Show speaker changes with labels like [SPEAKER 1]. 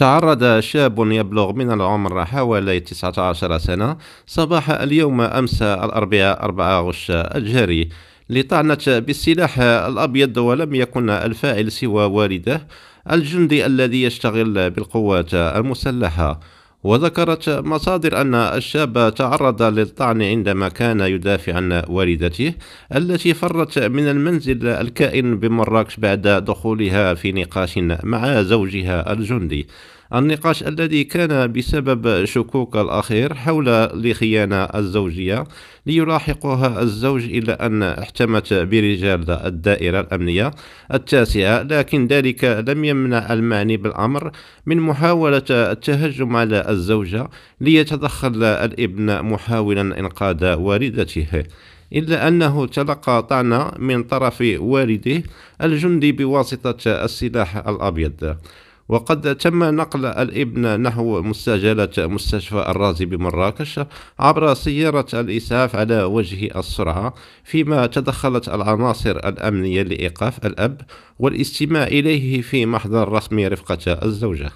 [SPEAKER 1] تعرض شاب يبلغ من العمر حوالي 19 سنة صباح اليوم أمس الأربعاء 4 غش الجاري لطعنة بالسلاح الأبيض ولم يكن الفاعل سوى والده الجندي الذي يشتغل بالقوات المسلحة. وذكرت مصادر أن الشاب تعرض للطعن عندما كان يدافع عن والدته التي فرت من المنزل الكائن بمراكش بعد دخولها في نقاش مع زوجها الجندي. النقاش الذي كان بسبب شكوك الأخير حول الخيانة الزوجية ليلاحقها الزوج إلى أن احتمت برجال الدائرة الأمنية التاسعة لكن ذلك لم يمنع المعني بالأمر من محاولة التهجم على الزوجة ليتدخل الابن محاولا إنقاذ والدته إلا أنه تلقى طعنة من طرف والده الجندي بواسطة السلاح الأبيض. وقد تم نقل الإبن نحو مستعجلة مستشفى الرازي بمراكش عبر سيارة الإسعاف على وجه السرعة فيما تدخلت العناصر الأمنية لإيقاف الأب والاستماع إليه في محضر رسمي رفقة الزوجة.